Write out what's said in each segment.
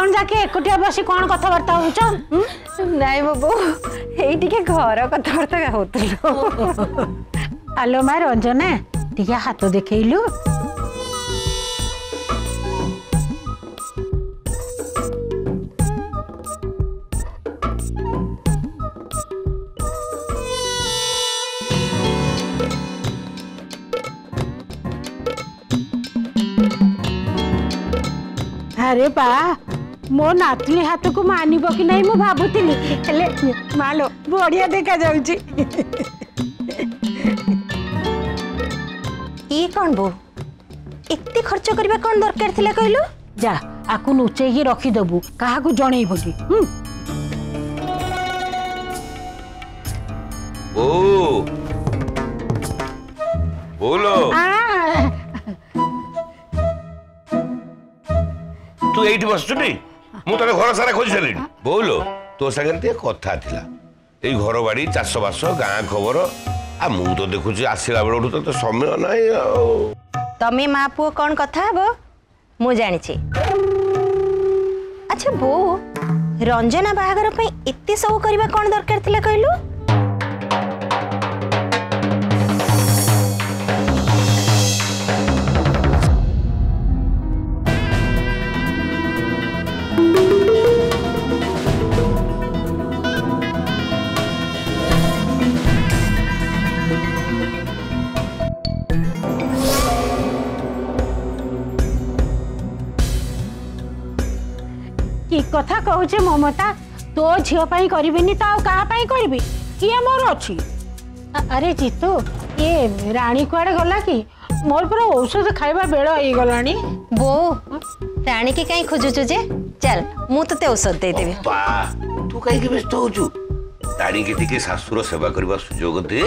দুজন যাকে একুটিয়া বসি কোন কথাবার্তা হচ্ছ নাই মো বউ এই টিকে ঘর কথাবার্তা হচ্ছিল আলো মা রঞ্জনা টিকে হাত দেখেইলু अरे बा ମୋ ନାତୁଣୀ ହାତକୁ ମାନିବ କି ନାହିଁ ମୁଁ ଭାବୁଥିଲି ହେଲେ ମାଲୋ ବଢ଼ିଆ ଦେଖାଯାଉଛି ଇଏ କ'ଣ ବୋଉ ଏତେ ଖର୍ଚ୍ଚ କରିବା କ'ଣ ଦରକାର ଥିଲା କହିଲୁ ଯା ଆକୁ ଲୁଚେଇକି ରଖିଦେବୁ କାହାକୁ ଜଣେଇବୁ କି ତୁ ଏଇଠି ବସୁଛୁ ଟି ମୁଁ ତତେ ଘର ସାରା ଖୋଜି ସାରିଲିଣି ବୋଉଲୋ ତୋ ସାଙ୍ଗରେ ଟିକେ କଥା ଥିଲା ଏଇ ଘର ବାଡ଼ି ଚାଷବାସ ଗାଁ ଖବର ଆଉ ମୁଁ ତ ଦେଖୁଛି ଆସିଲା ବେଳଠୁ ତତେ ସମୟ ନାହିଁ ଆଉ ତମେ ମା ପୁଅ କ'ଣ କଥା ହବ ମୁଁ ଜାଣିଛି ଆଚ୍ଛା ବୋଉ ରଞ୍ଜନା ବାହାଘର ପାଇଁ ଏତେ ସବୁ କରିବା କ'ଣ ଦରକାର ଥିଲା କହିଲୁ କି କଥା କହୁଛି ମମତା ତୋ ଝିଅ ପାଇଁ କରିବିନି ତ ଆଉ କାହା ପାଇଁ କରିବି କିଏ ମୋର ଅଛି ଆରେ ଜିତୁ ଇଏ ରାଣୀ କୁଆଡ଼େ ଗଲା କି ମୋର ପୁରା ଔଷଧ ଖାଇବା ବେଳ ହେଇଗଲାଣି ବୋଉ ରାଣୀକି କାହିଁ ଖୋଜୁଛୁ ଯେ ଚାଲ ମୁଁ ତତେ ଔଷଧ ଦେଇଦେବି ତୁ କାହିଁକି ବ୍ୟସ୍ତ ହଉଛୁ ରାଣୀକି ଟିକେ ଶାଶୁର ସେବା କରିବା ସୁଯୋଗ ଦେ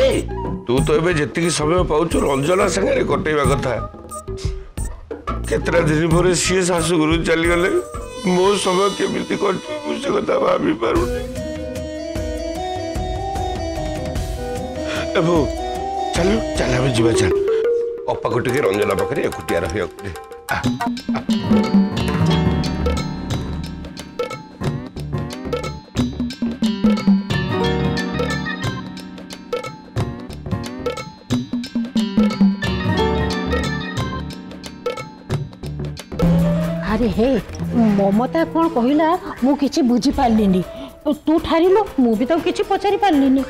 ତୁ ତ ଏବେ ଯେତିକି ସମୟ ପାଉଛୁ ରଞ୍ଜନା ସାଙ୍ଗରେ କଟେଇବା କଥା କେତେଟା ଦିନ ପରେ ସିଏ ଶାଶୁ ଘରକୁ ଚାଲିଗଲେ ମୋ ସମୟ କେମିତି କଟିବ ମୁଁ ସେ କଥା ଭାବିପାରୁନି ଏବଂ ଚାଲୁ ଚାଲ ଆମେ ଯିବା ଚାଲ ଅପାକୁ ଟିକେ ରଞ୍ଜନା ପାଖରେ ଏକୁଟିଆ ରହିବାକୁ ଆରେ ହେ ମମତା କ'ଣ କହିଲା ମୁଁ କିଛି ବୁଝିପାରିଲିନି ତୁ ଠାରିଲୁ ମୁଁ ବି ତାକୁ କିଛି ପଚାରି ପାରିଲିନି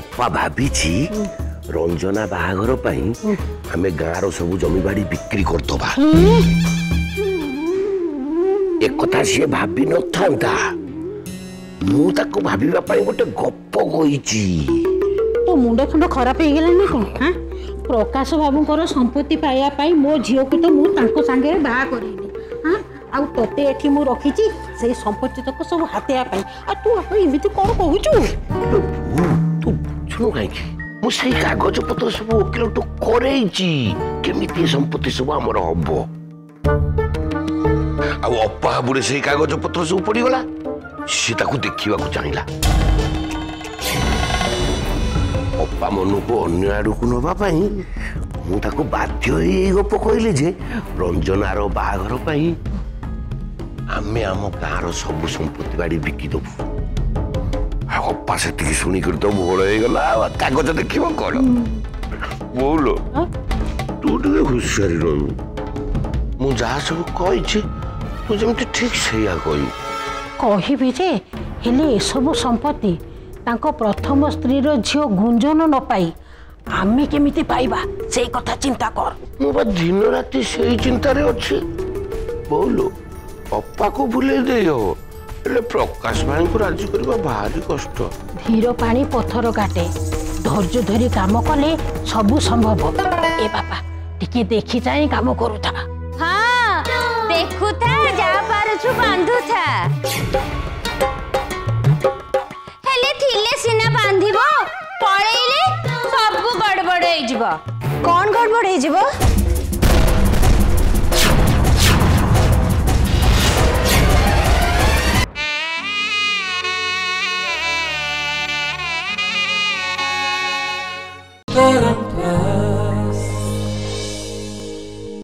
ଅପା ଭାବିଛି ରଞ୍ଜନା ବାହାଘର ପାଇଁ ଆମେ ଗାଁର ସବୁ ଜମିବାଡ଼ି ବିକ୍ରି କରିଦେବା ଏକଥା ସିଏ ଭାବି ନଥାନ୍ତା ମୁଁ ତାକୁ ଭାବିବା ପାଇଁ ଗୋଟେ ଗପ କହିଛି ତୋ ମୁଣ୍ଡ ଖଣ୍ଡ ଖରାପ ହେଇଗଲାଣି କ'ଣ ପ୍ରକାଶ ବାବୁଙ୍କର ସମ୍ପତ୍ତି ପାଇବା ପାଇଁ ମୋ ଝିଅକୁ ତ ମୁଁ ତାଙ୍କ ସାଙ୍ଗରେ ବାହା କରିନି ହଁ ଆଉ ତୋତେ ଏଠି ମୁଁ ରଖିଛି ସେ ସମ୍ପତ୍ତି ତକ ସବୁ ହାତେଇବା ପାଇଁ ଆଉ ତୁ ଆପଣ ଏମିତି କ'ଣ କହୁଛୁ ତୁ ବୁଝୁନୁ କାହିଁକି ମୁଁ ସେଇ କାଗଜପତ୍ର ସବୁ ଓକିଲଠୁ କରେଇଛି କେମିତି ସମ୍ପତ୍ତି ସବୁ ଆମର ହବ ଆଉ ଅପା ବୁଢ଼ୀ ସେଇ କାଗଜପତ୍ର ସବୁ ପଡ଼ିଗଲା ସିଏ ତାକୁ ଦେଖିବାକୁ ଚାହିଁଲା ଅପା ମନକୁ ଅନ୍ୟ ଆଡ଼କୁ ନେବା ପାଇଁ ମୁଁ ତାକୁ ବାଧ୍ୟ ହୋଇ ଏଇ ଗପ କହିଲି ଯେ ରଞ୍ଜନାର ବାହାଘର ପାଇଁ ଆମେ ଆମ ଗାଁର ସବୁ ସମ୍ପତ୍ତି ବାଡ଼ି ବିକିଦେବୁ ଆଉ ଅପା ସେତିକି ଶୁଣିକରି ତ ଭୋଳ ହେଇଗଲା ଆଉ କାଗଜ ଦେଖିବ କ'ଣ ବୋଉଲ ତୁ ଟିକେ ହୁସିଆରି ରହିବୁ ମୁଁ ଯାହା ସବୁ କହିଛି ତୁ ଯେମିତି ଠିକ୍ ସେଇଆ କହିବୁ କହିବି ଯେ ହେଲେ ଏସବୁ ସମ୍ପତ୍ତି ତାଙ୍କ ପ୍ରଥମ ସ୍ତ୍ରୀର ଝିଅ ଗୁଞ୍ଜନ ନ ପାଇ ଆମେ କେମିତି ପାଇବା ସେଇ କଥା ଚିନ୍ତା କର ମୁଁ ବା ଦିନ ରାତି ସେଇ ଚିନ୍ତାରେ ଅଛି ବୋଉଲୋ ଅପାକୁ ଭୁଲେଇ ଦେଇ ହବ ହେଲେ ପ୍ରକାଶ ପାଣିକୁ ରାଜି କରିବା ଭାରି କଷ୍ଟ ଧୀର ପାଣି ପଥର କାଟେ ଧୈର୍ଯ୍ୟ ଧରି କାମ କଲେ ସବୁ ସମ୍ଭବ ଏ ବାପା ଟିକେ ଦେଖି ଚାହିଁ କାମ କରୁଥା ହଁ ଦେଖୁଥା ଯା ପାରୁଛୁ ବାନ୍ଧୁଥା ହେଇଯିବ କ'ଣ ଗଡ଼ବଡ଼ ହେଇଯିବ Da-da.